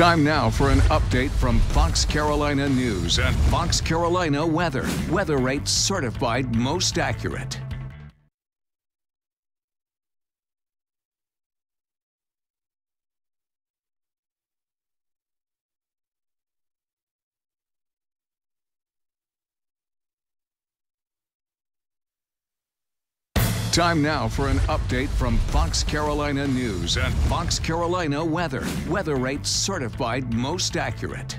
Time now for an update from Fox Carolina News and Fox Carolina Weather. Weather rates certified most accurate. Time now for an update from Fox Carolina News and Fox Carolina Weather. Weather rates certified most accurate.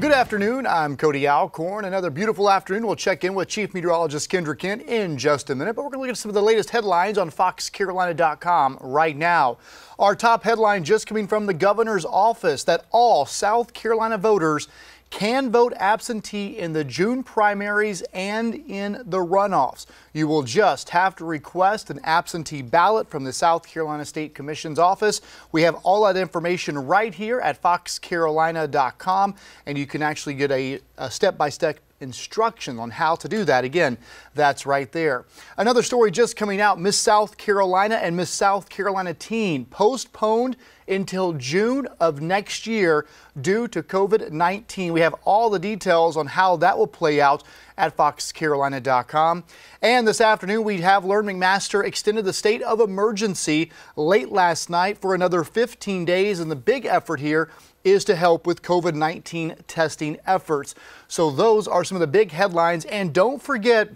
Good afternoon. I'm Cody Alcorn. Another beautiful afternoon. We'll check in with Chief Meteorologist Kendra Kent in just a minute, but we're going to look at some of the latest headlines on FoxCarolina.com right now. Our top headline just coming from the governor's office that all South Carolina voters can vote absentee in the June primaries and in the runoffs. You will just have to request an absentee ballot from the South Carolina State Commission's office. We have all that information right here at foxcarolina.com, and you can actually get a step by step instruction on how to do that. Again, that's right there. Another story just coming out Miss South Carolina and Miss South Carolina teen postponed until June of next year due to COVID 19. We have all the details on how that will play out at foxcarolina.com. And this afternoon, we have Learn McMaster extended the state of emergency late last night for another 15 days. And the big effort here is to help with COVID 19 testing efforts. So, those are some of the big headlines. And don't forget,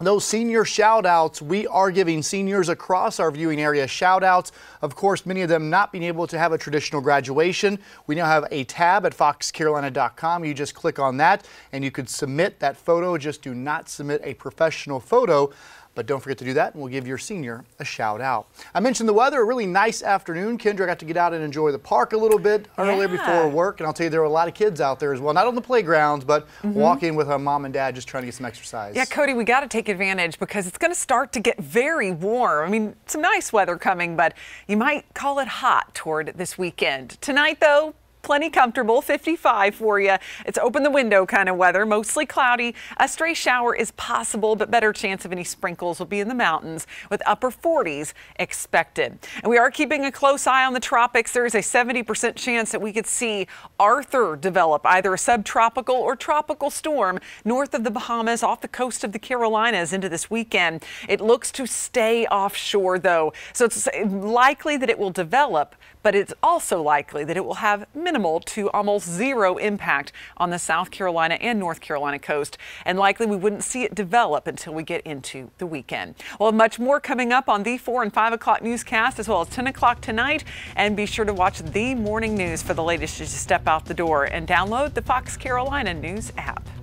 those senior shout outs, we are giving seniors across our viewing area shout outs. Of course, many of them not being able to have a traditional graduation. We now have a tab at foxcarolina.com. You just click on that and you could submit that photo. Just do not submit a professional photo. But don't forget to do that, and we'll give your senior a shout out. I mentioned the weather, a really nice afternoon. Kendra I got to get out and enjoy the park a little bit earlier yeah. before work, and I'll tell you there were a lot of kids out there as well, not on the playgrounds, but mm -hmm. walking with a mom and dad just trying to get some exercise. Yeah, Cody, we got to take advantage because it's going to start to get very warm. I mean, some nice weather coming, but you might call it hot toward this weekend. Tonight, though, plenty comfortable, 55 for you. It's open the window kind of weather, mostly cloudy. A stray shower is possible, but better chance of any sprinkles will be in the mountains with upper 40s expected. And we are keeping a close eye on the tropics. There is a 70% chance that we could see Arthur develop either a subtropical or tropical storm north of the Bahamas off the coast of the Carolinas into this weekend. It looks to stay offshore though, so it's likely that it will develop, but it's also likely that it will have minimal to almost zero impact on the South Carolina and North Carolina coast, and likely we wouldn't see it develop until we get into the weekend. We'll have much more coming up on the 4 and 5 o'clock newscast as well as 10 o'clock tonight, and be sure to watch the morning news for the latest as you step out the door and download the Fox Carolina News app.